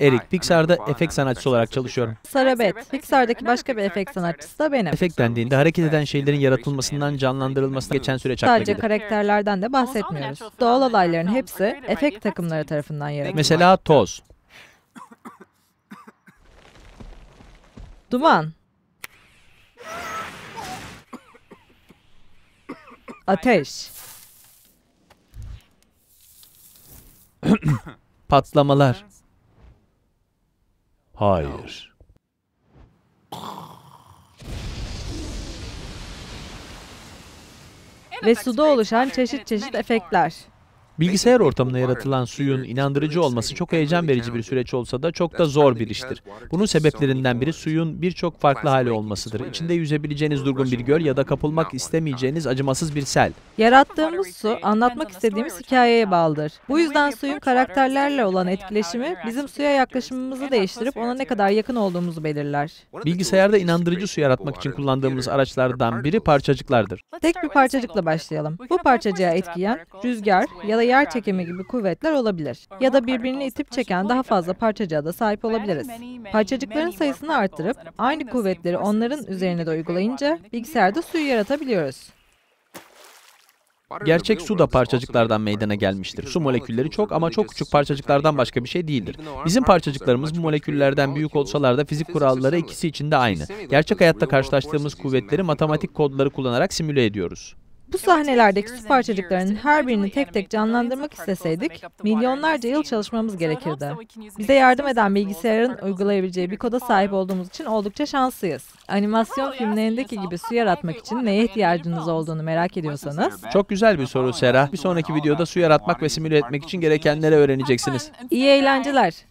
Eric, Pixar'da efekt sanatçısı olarak çalışıyorum. Sarah Beth, Pixar'daki başka bir efekt sanatçısı da benim. Efekt dendiğinde hareket eden şeylerin yaratılmasından canlandırılmasına geçen süreç akla Sadece karakterlerden de bahsetmiyoruz. Doğal olayların hepsi efekt takımları tarafından yaratılıyor. Mesela toz. Duman. Ateş. Patlamalar. Hayır. Ve suda oluşan çeşit çeşit efektler. Bilgisayar ortamında yaratılan suyun inandırıcı olması çok heyecan verici bir süreç olsa da çok da zor bir iştir. Bunun sebeplerinden biri suyun birçok farklı hali olmasıdır. İçinde yüzebileceğiniz durgun bir göl ya da kapılmak istemeyeceğiniz acımasız bir sel. Yarattığımız su anlatmak istediğimiz hikayeye bağlıdır. Bu yüzden suyun karakterlerle olan etkileşimi bizim suya yaklaşımımızı değiştirip ona ne kadar yakın olduğumuzu belirler. Bilgisayarda inandırıcı su yaratmak için kullandığımız araçlardan biri parçacıklardır. Tek bir parçacıkla başlayalım. Bu parçacığa etkileyen rüzgar ya da yer çekimi gibi kuvvetler olabilir. Ya da birbirini itip çeken daha fazla parçacığa da sahip olabiliriz. Parçacıkların sayısını arttırıp aynı kuvvetleri onların üzerine de uygulayınca bilgisayarda suyu yaratabiliyoruz. Gerçek su da parçacıklardan meydana gelmiştir. Su molekülleri çok ama çok küçük parçacıklardan başka bir şey değildir. Bizim parçacıklarımız bu moleküllerden büyük olsalar da fizik kuralları ikisi için de aynı. Gerçek hayatta karşılaştığımız kuvvetleri matematik kodları kullanarak simüle ediyoruz. Bu sahnelerdeki su parçacıklarının her birini tek tek canlandırmak isteseydik milyonlarca yıl çalışmamız gerekirdi. Bize yardım eden bilgisayarın uygulayabileceği bir koda sahip olduğumuz için oldukça şanslıyız. Animasyon filmlerindeki gibi su yaratmak için neye ihtiyacınız olduğunu merak ediyorsanız Çok güzel bir soru Serah. Bir sonraki videoda su yaratmak ve simüle etmek için gerekenleri öğreneceksiniz. iyi eğlenceler.